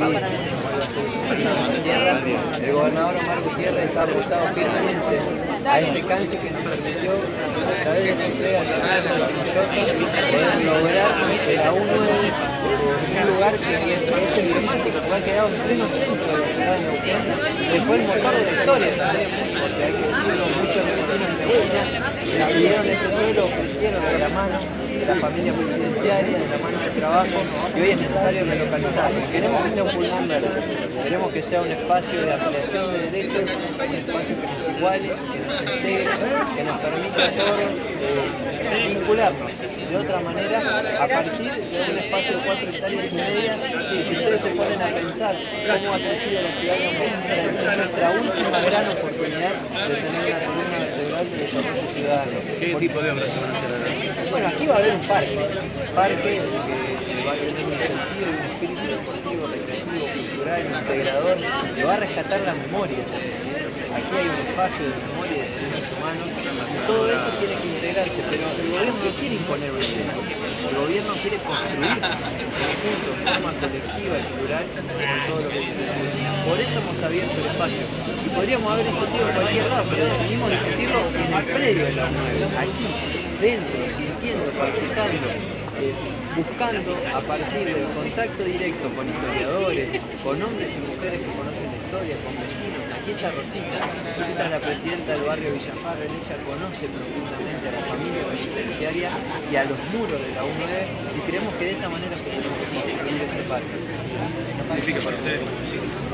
El gobernador Omar Gutiérrez ha apostado firmemente a este canje que nos permitió, a través de la entrega de poder lograr que la U9 un lugar que, es emblemático, porque ha quedado en pleno centro de la ciudad de Neuquén, que fue el motor de la historia decidieron este suelo, crecieron de la mano de la familia penitenciaria, de la mano de trabajo, y hoy es necesario relocalizarlo. Queremos que sea un pulmón verde, queremos que sea un espacio de ampliación de derechos, un espacio que nos iguale, que nos integre, que nos permita a todos eh, vincularnos de otra manera a partir de un espacio de cuatro hectáreas y media. Y si ustedes se ponen a pensar cómo ha crecido la ciudad de es gran oportunidad de tener una columna vertebral de desarrollo ciudadano. ¿Qué tipo de obras se van a hacer? Bueno, aquí va a haber un parque, un parque que va a tener un sentido y un espíritu deportivo, recreativo, cultural, integrador, que va a rescatar la memoria. Aquí hay un espacio de memoria de derechos humanos, todo eso tiene que integrarse, pero el gobierno no quiere imponer un tema. El gobierno quiere construir en conjunto, forma colectiva y plural, con todo lo que se necesita. Por eso hemos abierto el espacio. Y podríamos haber discutido en cualquier lado, pero decidimos discutirlo en el predio de la UNED, aquí, dentro, sintiendo, palpitando. Eh, buscando a partir del contacto directo con historiadores, con hombres y mujeres que conocen la historia, con vecinos. Aquí está Rosita, Rosita es la presidenta del barrio Villafarra, ella conoce profundamente a la familia penitenciaria y a los muros de la U9 y creemos que de esa manera podemos este parque. ¿Qué significa para ustedes?